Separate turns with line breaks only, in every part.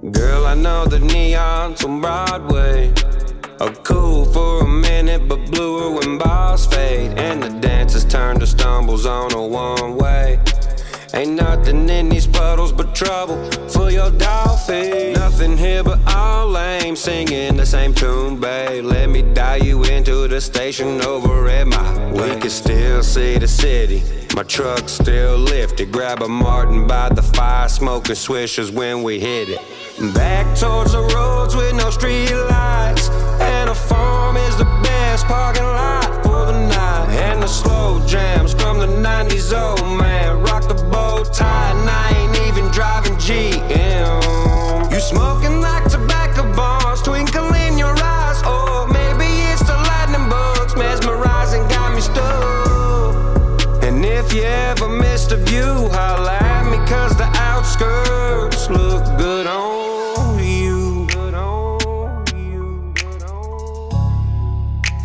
I know the neons on Broadway are cool for a minute, but bluer when bars fade. And the dancers turn to stumbles on a one way. Ain't nothing in these puddles but trouble your dolphin. Nothing here but all lame, singing the same tune, babe. Let me dial you into the station over at my. We can still see the city. My truck still lifted. Grab a Martin by the fire, smoking swishers when we hit it. Back towards the roads with no street lights. And a farm is the best parking lot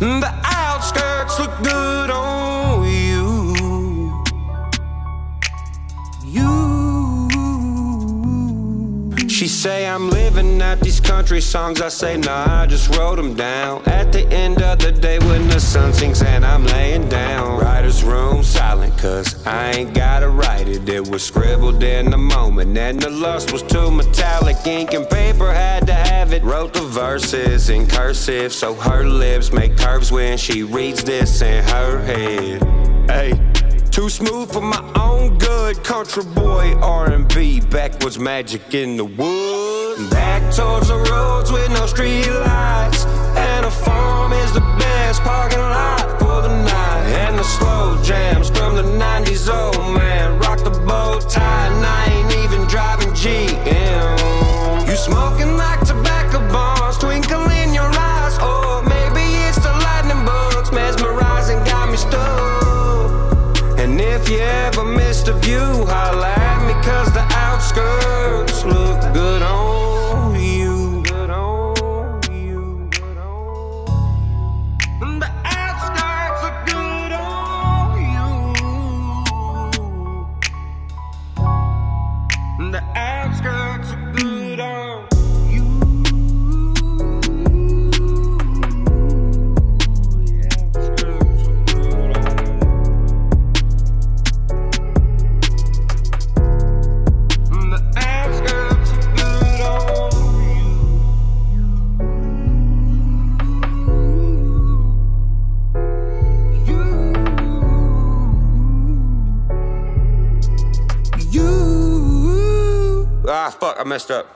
The outskirts look good on you. You. She say I'm living out these country songs. I say nah, I just wrote them down. At the end of the day, when the sun sinks and I'm laying down, writer's room silent, cause I ain't gotta write it. It was scribbled in the moment, and the lust was too metallic. Ink and paper had to have it. Wrote the verses in cursive, so her lips make curves when she reads this in her head. Hey. Too smooth for my own good, country boy R&B, backwards magic in the wood. Back towards the roads with no street if you ever missed a view, Ah, fuck, I messed up.